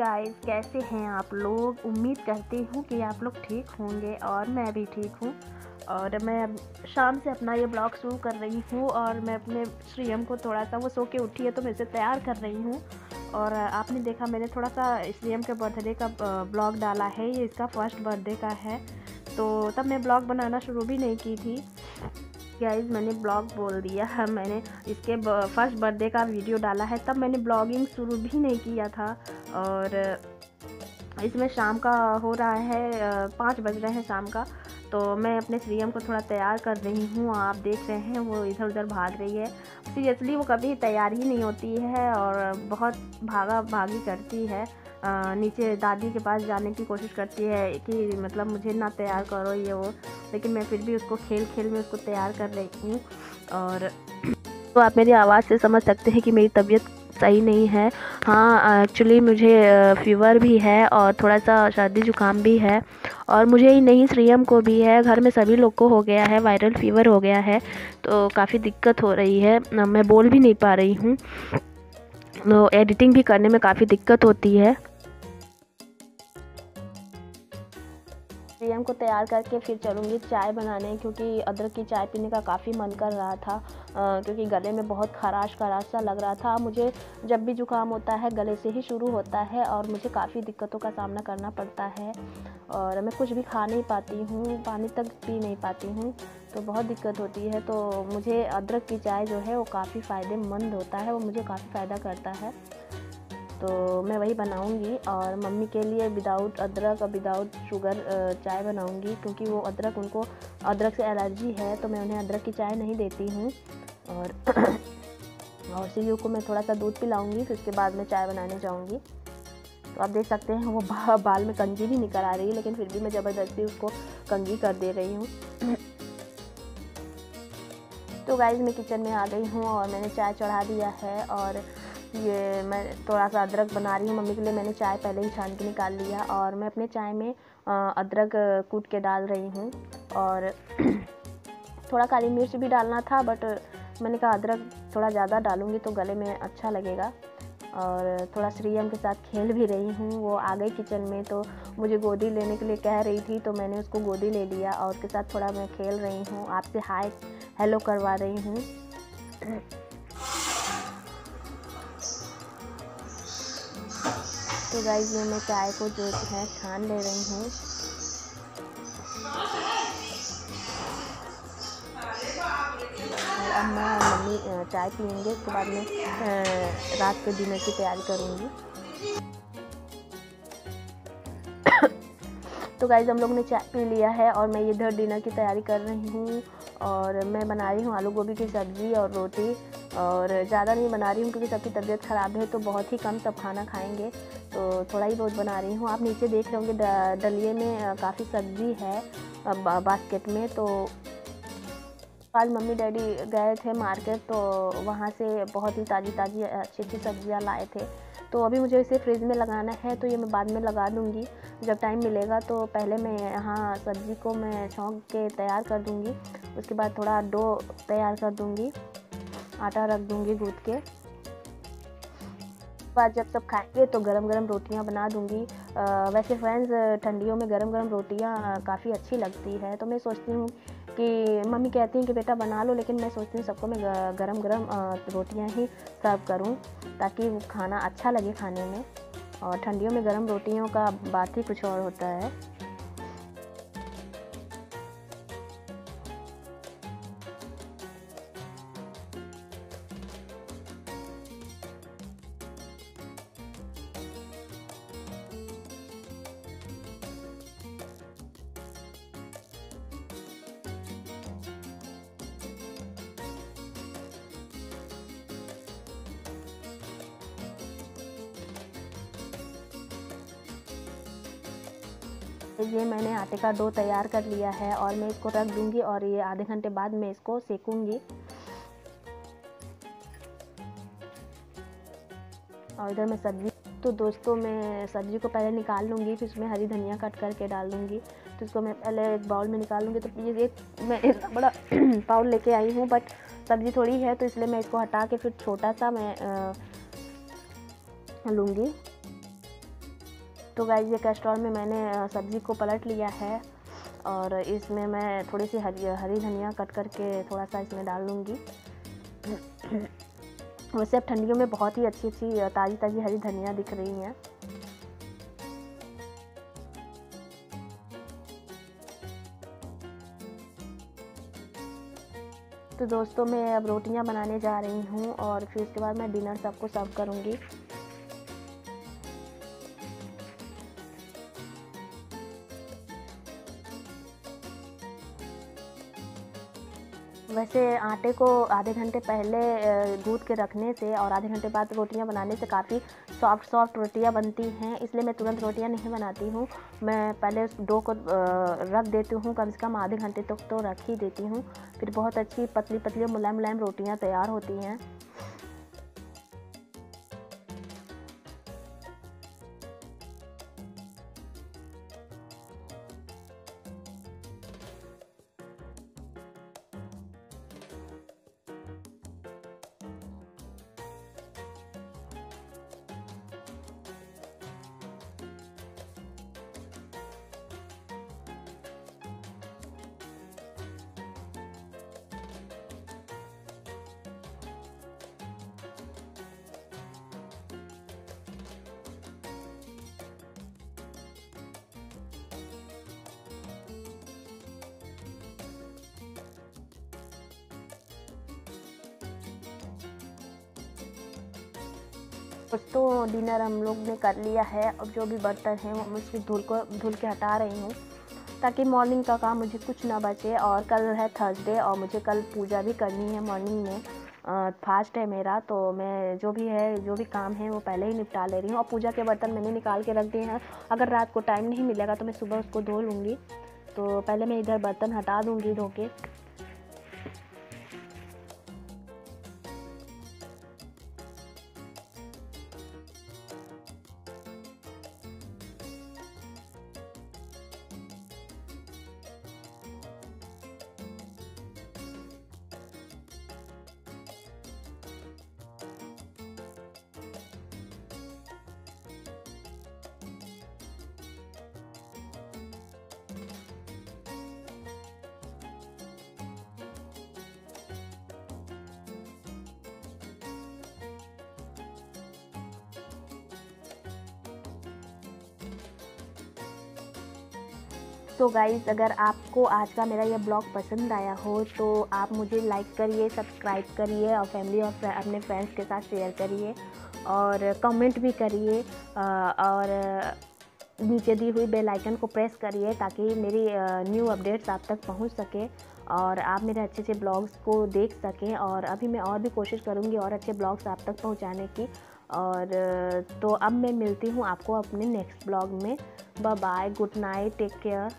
Guys कैसे हैं आप लोग? उम्मीद करती हूँ कि आप लोग ठीक होंगे और मैं भी ठीक हूँ। और मैं अब शाम से अपना ये ब्लॉग शुरू कर रही हूँ और मैं अपने श्रीयम को थोड़ा सा वो सो के उठी है तो मैं इसे तैयार कर रही हूँ। और आपने देखा मैंने थोड़ा सा श्रीयम के बर्थडे का ब्लॉग डाला है। ये इसका फ़र्स्ट बर्थडे का है। तो तब मैं ब्लॉग बनाना शुरू भी नहीं की थी। गाइज़ मैंने ब्लॉग बोल दिया है, मैंने इसके फ़र्स्ट बर्थडे का वीडियो डाला है, तब मैंने ब्लॉगिंग शुरू भी नहीं किया था, और इसमें शाम का हो रहा है पाँच बज रहे हैं शाम का तो मैं अपने सीएम को थोड़ा तैयार कर रही हूँ, आप देख रहे हैं, वो इधर उधर भाग रही है। सीरियसली वो कभी तैयार ही नहीं होती है, और बहुत भागा भागी करती है। नीचे दादी के पास जाने की कोशिश करती है कि मतलब मुझे ना तैयार करो ये वो, लेकिन मैं फिर भी उसको खेल खेल में उसको तैयार कर रही हूँ। और तो आप मेरी आवाज़ से समझ सकते हैं कि मेरी तबीयत सही नहीं है। हाँ एक्चुअली मुझे फीवर भी है और थोड़ा सा सर्दी ज़ुकाम भी है और मुझे ही नहीं, श्रीयम को भी है। घर में सभी लोग को हो गया है, वायरल फीवर हो गया है तो काफ़ी दिक्कत हो रही है। मैं बोल भी नहीं पा रही हूँ। तो एडिटिंग भी करने में काफ़ी दिक्कत होती है। प्रियम को तैयार करके फिर चलूँगी चाय बनाने क्योंकि अदरक की चाय पीने का काफ़ी मन कर रहा था आ, क्योंकि गले में बहुत खराश खराश सा लग रहा था। मुझे जब भी जुकाम होता है गले से ही शुरू होता है और मुझे काफ़ी दिक्कतों का सामना करना पड़ता है और मैं कुछ भी खा नहीं पाती हूँ पानी तक पी नहीं पाती हूँ तो बहुत दिक्कत होती है। तो मुझे अदरक की चाय जो है वो काफ़ी फ़ायदेमंद होता है वो मुझे काफ़ी फ़ायदा करता है। तो मैं वही बनाऊँगी और मम्मी के लिए विदाउट अदरक और विदाउट शुगर चाय बनाऊँगी क्योंकि वो अदरक उनको अदरक से एलर्जी है तो मैं उन्हें अदरक की चाय नहीं देती हूँ। और और सीयू को मैं थोड़ा सा दूध पिलाऊँगी फिर उसके बाद मैं चाय बनाने जाऊँगी। तो आप देख सकते हैं वो बा, बाल में कंगी भी निकल आ रही है लेकिन फिर भी मैं ज़बरदस्ती उसको कंगी कर दे रही हूँ। तो गाइज़ मैं किचन में आ गई हूँ और मैंने चाय चढ़ा दिया है और ये मैं थोड़ा सा अदरक बना रही हूँ। मम्मी के लिए मैंने चाय पहले ही छान के निकाल लिया और मैं अपने चाय में अदरक कूट के डाल रही हूँ और थोड़ा काली मिर्च भी डालना था बट मैंने कहा अदरक थोड़ा ज़्यादा डालूँगी तो गले में अच्छा लगेगा। और थोड़ा श्रीयम के साथ खेल भी रही हूँ, वो आ गई किचन में तो मुझे गोदी लेने के लिए कह रही थी तो मैंने उसको गोदी ले लिया और उसके साथ थोड़ा मैं खेल रही हूँ। आपसे हाय हेलो करवा रही हूँ। तो गाइज़ में मैं चाय को जो है छान ले रही हूँ। और अब मैं मम्मी चाय पियेंगे उसके बाद में रात के डिनर की तैयारी करूँगी। तो गाइज़ हम लोग ने चाय पी लिया है और मैं इधर डिनर की तैयारी कर रही हूँ और मैं बना रही हूँ आलू गोभी की सब्ज़ी और रोटी और ज़्यादा नहीं बना रही हूँ क्योंकि सबकी तबीयत ख़राब है तो बहुत ही कम सब खाना खाएँगे। तो थोड़ा ही बहुत बना रही हूँ। आप नीचे देख रहे होंगे डलिए में काफ़ी सब्ज़ी है बास्केट में। तो आज मम्मी डैडी गए थे मार्केट तो वहाँ से बहुत ही ताज़ी ताज़ी अच्छी अच्छी सब्ज़ियाँ लाए थे। तो अभी मुझे इसे फ्रिज में लगाना है तो ये मैं बाद में लगा दूँगी। जब टाइम मिलेगा तो पहले मैं यहाँ सब्ज़ी को मैं छौंक के तैयार कर दूँगी। उसके बाद थोड़ा डो तैयार कर दूँगी। आटा रख दूँगी गूँथ के। बाद जब सब खाएँगे तो गरम गरम रोटियाँ बना दूँगी। वैसे फ्रेंड्स ठंडियों में गरम गरम रोटियाँ काफ़ी अच्छी लगती है। तो मैं सोचती हूँ कि मम्मी कहती हैं कि, बेटा, बना लो। लेकिन मैं सोचती हूँ सबको मैं गरम गरम रोटियाँ ही सर्व करूँ, ताकि खाना अच्छा लगे खाने में। और ठंडियों में गर्म रोटियों का बात ही कुछ और होता है। ये मैंने आटे का डो तैयार कर लिया है और मैं इसको रख दूँगी और ये आधे घंटे बाद मैं इसको सेकूँगी। और इधर मैं सब्ज़ी तो दोस्तों मैं सब्ज़ी को पहले निकाल लूँगी, फिर उसमें हरी धनिया कट करके डाल दूँगी। तो इसको मैं पहले एक बाउल में निकाल लूँगी। तो ये एक मैं इतना बड़ा बाउल लेके आई हूँ, बट सब्ज़ी थोड़ी है तो इसलिए मैं इसको हटा के फिर छोटा सा मैं लूँगी। तो गाइस ये कैस्ट्रॉल में मैंने सब्ज़ी को पलट लिया है और इसमें मैं थोड़ी सी हरी हरी धनिया कट करके थोड़ा सा इसमें डाल लूँगी वैसे अब ठंडियों में बहुत ही अच्छी अच्छी ताज़ी ताज़ी हरी धनिया दिख रही हैं। तो दोस्तों, मैं अब रोटियाँ बनाने जा रही हूँ और फिर उसके बाद मैं डिनर सबको सर्व करूँगी। वैसे आटे को आधे घंटे पहले गूँथ के रखने से और आधे घंटे बाद रोटियाँ बनाने से काफ़ी सॉफ्ट सॉफ्ट रोटियाँ बनती हैं इसलिए मैं तुरंत रोटियाँ नहीं बनाती हूँ। मैं पहले उस डो को रख देती हूँ कम से कम आधे घंटे तक तो, तो रख ही देती हूँ। फिर बहुत अच्छी पतली पतली मुलायम मुलायम रोटियाँ तैयार होती हैं। तो डिनर हम लोग ने कर लिया है। अब जो भी बर्तन है, वो मैं उसकी धुल को, धुल के हटा रही हूँ ताकि मॉर्निंग का काम मुझे कुछ ना बचे और कल है थर्सडे और मुझे कल पूजा भी करनी है मॉर्निंग में। फास्ट है मेरा तो मैं जो भी है, जो भी काम है, वो पहले ही निपटा ले रही हूँ। और पूजा के बर्तन मैंने निकाल के रख दिए हैं। अगर रात को टाइम नहीं मिलेगा तो मैं सुबह उसको धो लूँगी। तो पहले मैं इधर बर्तन हटा दूँगी धो के। तो गाइज़ अगर आपको आज का मेरा यह ब्लॉग पसंद आया हो तो आप मुझे लाइक करिए सब्सक्राइब करिए और फैमिली और अपने फ्रेंड्स के साथ शेयर करिए और कमेंट भी करिए और नीचे दी हुई बेल आइकन को प्रेस करिए ताकि मेरी न्यू अपडेट्स आप तक पहुँच सके और आप मेरे अच्छे अच्छे ब्लॉग्स को देख सकें और अभी मैं और भी कोशिश करूँगी और अच्छे ब्लॉग्स आप तक पहुँचाने की। और तो अब मैं मिलती हूँ आपको अपने नेक्स्ट ब्लॉग में। Bye good night take care